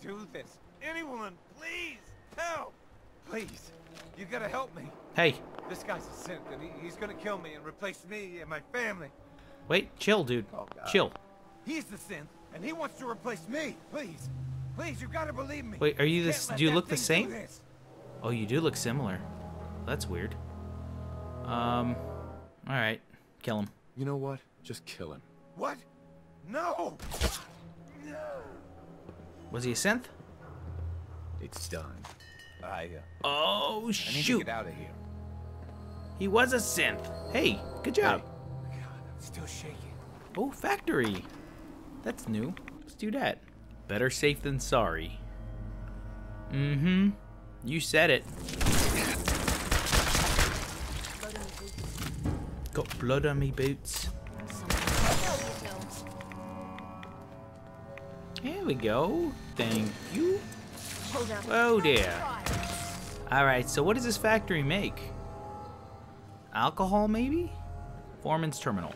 do this. Anyone, please, help! Please, you gotta help me. Hey, This guy's a synth, and he, he's gonna kill me and replace me and my family. wait, chill, dude. Chill. He's the synth, and he wants to replace me. Please, please, you gotta believe me. Wait, are you this- do you look the same? Oh, you do look similar. That's weird. Um, all right, kill him. You know what? Just kill him. What? No! No! Was he a synth? It's done. I, uh, Oh I need shoot! to get out of here. He was a synth. Hey, good job. God, I'm still shaking. Oh, factory. That's new. Let's do that. Better safe than sorry. Mm-hmm. You said it. Got blood on me boots. Here we go. Thank you. Oh dear. Alright, so what does this factory make? Alcohol, maybe? Foreman's Terminal.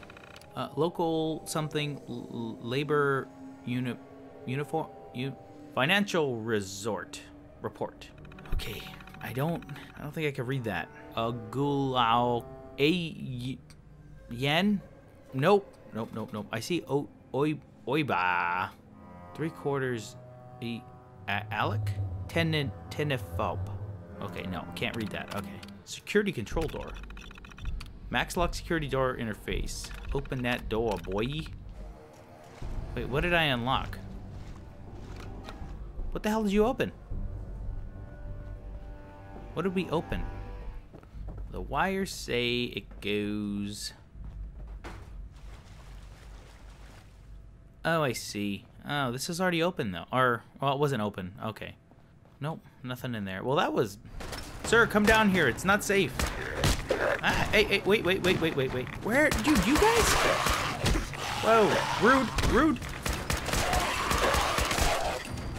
Uh, local something labor unit uniform financial resort report. Okay, I don't I don't think I can read that. A gulao a yen? Nope, nope, nope, nope. I see o oi oiba. Three quarters e alec ten tenifop. Okay, no, can't read that. Okay, security control door. Max lock security door interface. Open that door, boy. Wait, what did I unlock? What the hell did you open? What did we open? The wires say it goes. Oh, I see. Oh, this is already open though. Or, well, it wasn't open. Okay. Nope, nothing in there. Well, that was. Sir, come down here. It's not safe. Ah, hey, hey, wait, wait, wait, wait, wait, wait. Where, dude, you guys? Whoa, rude, rude.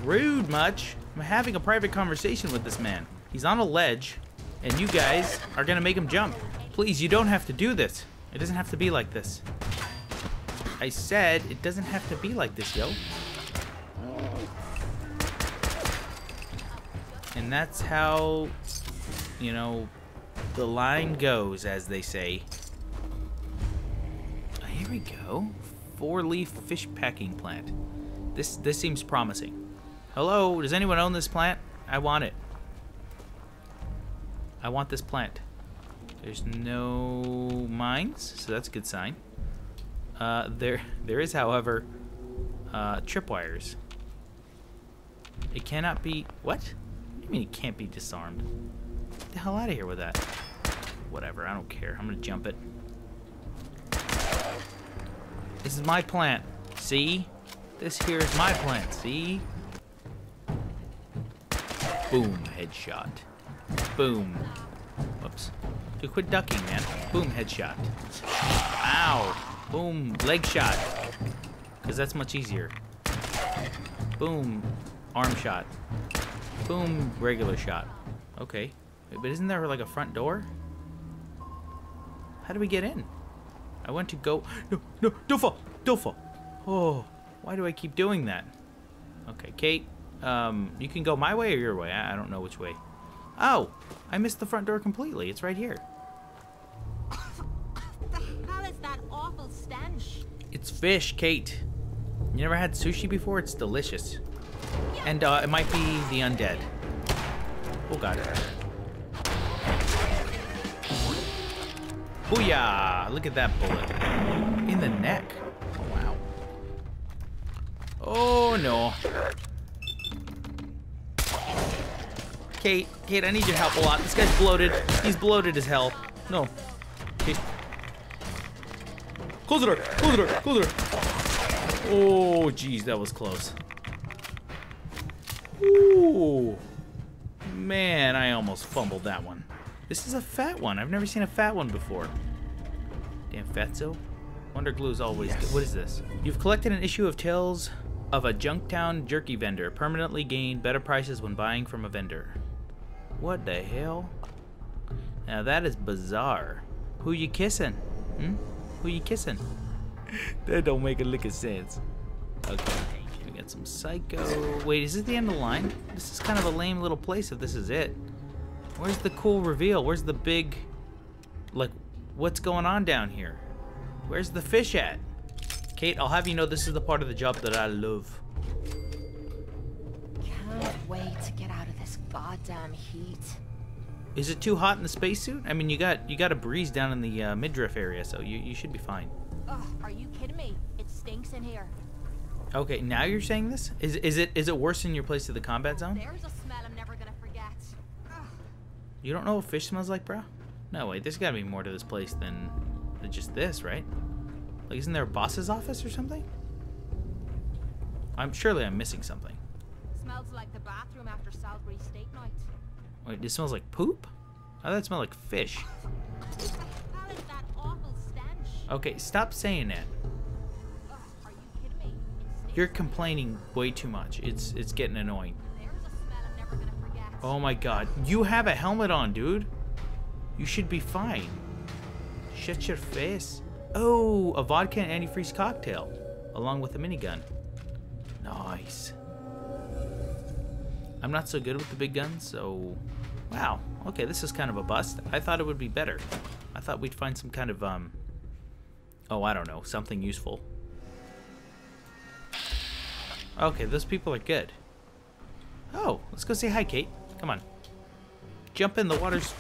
Rude much. I'm having a private conversation with this man. He's on a ledge, and you guys are gonna make him jump. Please, you don't have to do this. It doesn't have to be like this. I said it doesn't have to be like this, yo. And that's how, you know, the line goes, as they say. Oh, Here we go. Four-leaf fish packing plant. This this seems promising. Hello, does anyone own this plant? I want it. I want this plant. There's no mines, so that's a good sign. Uh, there there is, however, uh, tripwires. It cannot be what? Do you mean it can't be disarmed? Get the hell out of here with that. Whatever, I don't care. I'm gonna jump it. This is my plant. See? This here is my plant. See? Boom, headshot. Boom. Whoops. Dude, quit ducking, man. Boom, headshot. Ow. Boom, leg shot. Because that's much easier. Boom, arm shot. Boom, regular shot. Okay. But isn't there like a front door? How do we get in? I want to go. No, no, don't fall, don't fall. Oh, why do I keep doing that? Okay, Cait, um, you can go my way or your way. I, I don't know which way. Oh, I missed the front door completely. It's right here. It's fish, Cait. You never had sushi before? It's delicious. And uh, it might be the undead. Oh god. Booyah! Look at that bullet. In the neck. Oh, wow. Oh no. Cait, Cait, I need your help a lot. This guy's bloated. He's bloated as hell. No. Close the door! Close the door! Close the door! Oh, geez, that was close. Ooh. Man, I almost fumbled that one. This is a fat one. I've never seen a fat one before. Damn fatso. Wonder glue is always good. What is this? You've collected an issue of Tales of a Junktown jerky vendor. Permanently gain better prices when buying from a vendor. What the hell? Now that is bizarre. Who you kissing? Hmm? Who you kissing? that don't make a lick of sense. Okay. we got some psycho. Wait, is this the end of the line? This is kind of a lame little place if this is it. Where's the cool reveal? Where's the big... Like, what's going on down here? Where's the fish at? Cait, I'll have you know this is the part of the job that I love. Can't wait to get out of this goddamn heat. Is it too hot in the spacesuit? I mean, you got you got a breeze down in the uh, midriff area, so you, you should be fine. Ugh, are you kidding me? It stinks in here. Okay, now you're saying this? Is is it is it worse in your place to the combat zone? There's a smell I'm never gonna forget. Ugh. You don't know what fish smells like, bro? No, wait, there's gotta be more to this place than, than just this, right? Like, isn't there a boss's office or something? I'm surely I'm missing something. Smells like the bathroom after Salisbury steak night. Wait, it smells like poop? How does that smell like fish? Okay, stop saying that. You're complaining way too much. It's it's getting annoying. Oh my god. You have a helmet on, dude. You should be fine. Shut your face. Oh, a vodka and antifreeze cocktail, along with a minigun. Nice. I'm not so good with the big guns, so... Wow. Okay, this is kind of a bust. I thought it would be better. I thought we'd find some kind of, um... Oh, I don't know. Something useful. Okay, those people are good. Oh, let's go say hi, Cait. Come on. Jump in, the water's...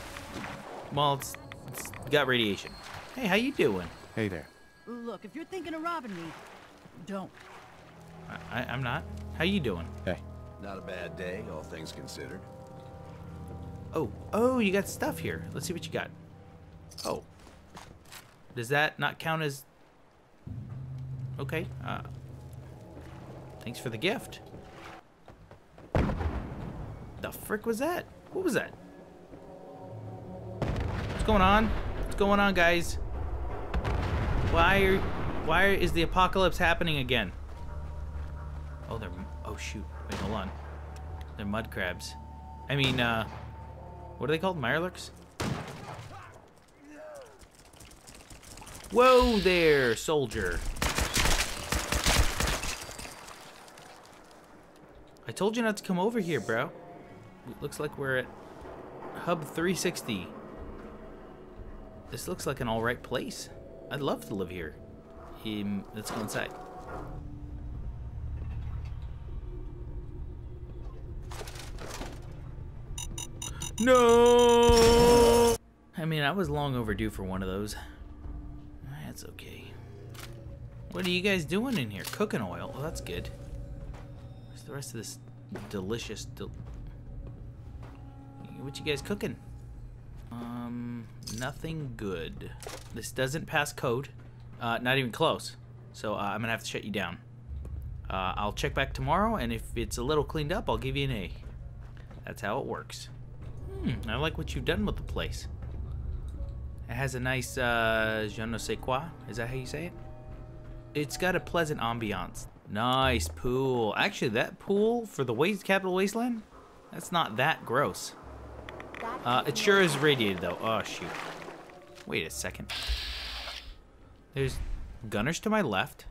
Well, it's, it's got radiation. Hey, how you doing? Hey there. Look, if you're thinking of robbing me, don't. I, I, I'm not. How you doing? Hey. Not a bad day, all things considered. Oh, oh, you got stuff here. Let's see what you got. Oh. Does that not count as... Okay, uh... Thanks for the gift. The frick was that? What was that? What's going on? What's going on, guys? Why are... Why is the apocalypse happening again? Oh, they're... Oh, shoot. Wait, hold on. They're mud crabs. I mean, uh... What are they called? Mirelurks? Whoa there, soldier. I told you not to come over here, bro. It looks like we're at Hub 360. This looks like an alright place. I'd love to live here. Um, let's go inside. No! I mean, I was long overdue for one of those. That's okay. What are you guys doing in here? Cooking oil. Well, that's good. Where's the rest of this delicious... Del what you guys cooking? Um, nothing good. This doesn't pass code. Uh, not even close. So uh, I'm gonna have to shut you down. Uh, I'll check back tomorrow, and if it's a little cleaned up, I'll give you an A. That's how it works. Hmm, I like what you've done with the place. It has a nice, uh, je ne sais quoi. Is that how you say it? It's got a pleasant ambiance. Nice pool. Actually, that pool for the waste capital wasteland, that's not that gross. Uh, it sure is radiated though. Oh shoot. Wait a second. There's gunners to my left.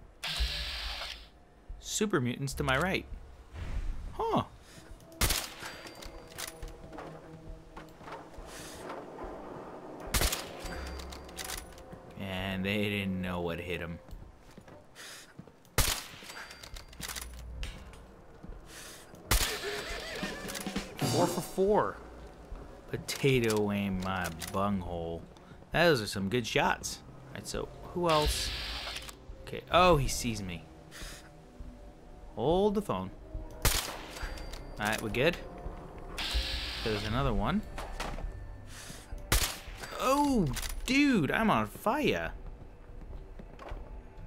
Super mutants to my right. And they didn't know what hit them. Four for four. Potato in my bunghole. Those are some good shots. Alright, so who else? Okay. Oh, he sees me. Hold the phone. Alright, we're good? There's another one. Oh, dude, I'm on fire.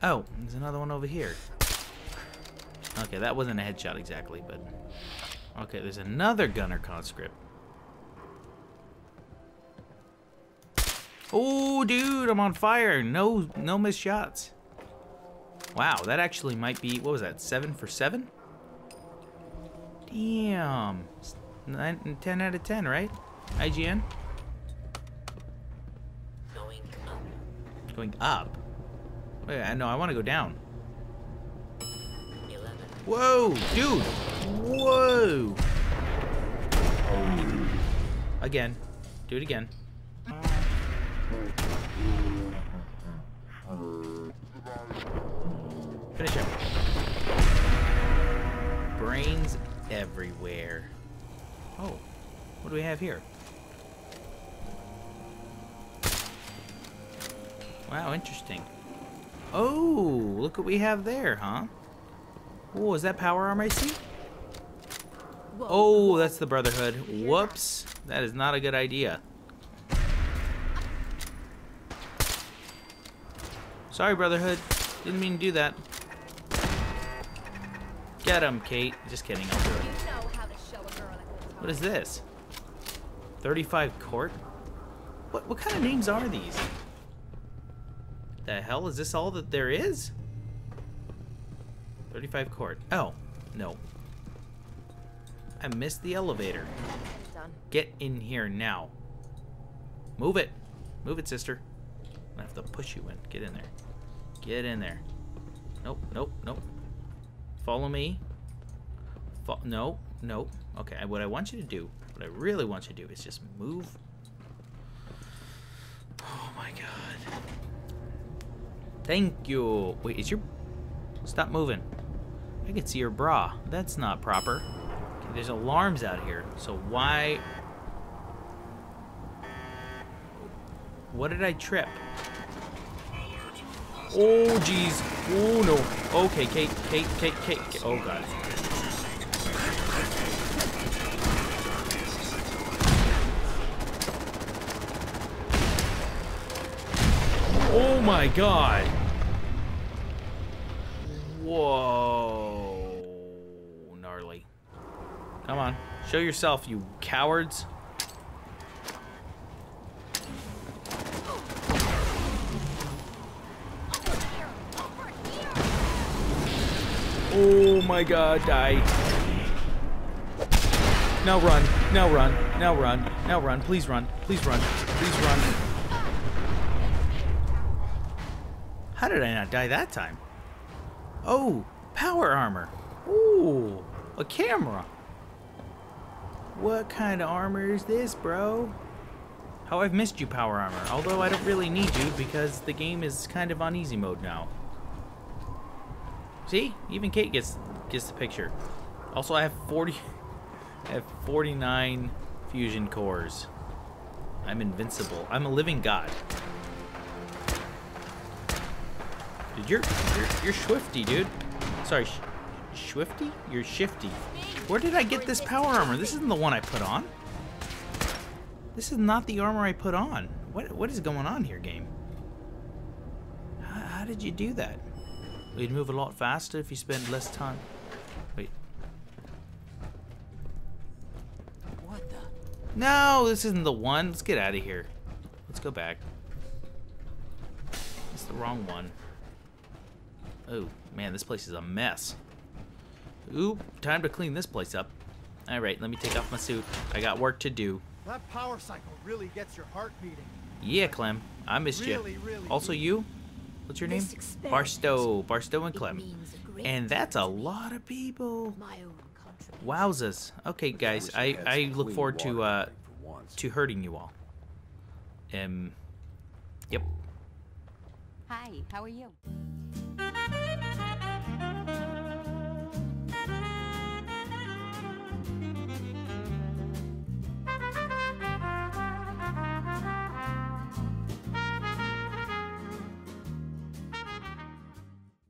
Oh, there's another one over here. Okay, that wasn't a headshot exactly, but... Okay, there's another gunner conscript. Oh, dude, I'm on fire. No, no missed shots. Wow, that actually might be, what was that, seven for seven? Damn. Nine, 10 out of 10, right? IGN? Going up. Going up. Wait, I know, I want to go down. 11. Whoa, dude. Whoa. Again. Do it again. Finish him. Brains everywhere. Oh, what do we have here? Wow, interesting. Oh, look what we have there, huh? Oh, is that power armor I see? Whoa, Oh, that's the Brotherhood. Whoops. That is not a good idea. Sorry, Brotherhood. Didn't mean to do that. Get him, Cait. Just kidding. I'll do it. You know how to show a girl a good time. What is this? 35 Court? What, what kind of names are these? The hell? Is this all that there is? 35 Court. Oh, no. I missed the elevator. Done. Get in here now. Move it. Move it, sister. I have to push you in. Get in there. Get in there. Nope, nope, nope. Follow me. Fo no, nope. Okay, what I want you to do, what I really want you to do is just move. Oh my god. Thank you. Wait, is your... Stop moving. I can see your bra. That's not proper. Okay, there's alarms out here, so why... What did I trip? Oh, jeez. Oh, no. Okay, Cait, Cait, Cait, Cait. Oh, God. Oh, my God. Whoa. Gnarly. Come on. Show yourself, you cowards. Oh my god, die. Now run, now run, now run, now run. Please run, please run, please run. How did I not die that time? Oh, power armor. Ooh, a camera. What kind of armor is this, bro? How I've missed you, power armor. Although I don't really need you because the game is kind of on easy mode now. See? Even Cait gets gets the picture. Also, I have 40 I have 49 fusion cores. I'm invincible. I'm a living god. Dude, you're you're, you're swifty, dude. Sorry, sh swifty? You're shifty. Where did I get this power armor? This isn't the one I put on. This is not the armor I put on. What what is going on here, game? How, how did you do that? We'd move a lot faster if you spend less time. Wait. What the? No, this isn't the one. Let's get out of here. Let's go back. It's the wrong one. Oh, man, this place is a mess. Ooh, time to clean this place up. Alright, let me take off my suit. I got work to do. That power cycle really gets your heart beating. Yeah, Clem. I missed Really, you. really Also you? What's your name? Barstow. Barstow and Clem. means a great And that's a deal to me. lot of people. My own. Wowzers. Okay, guys, I, I look forward to uh, to hurting you all. Um, yep. Hi, how are you?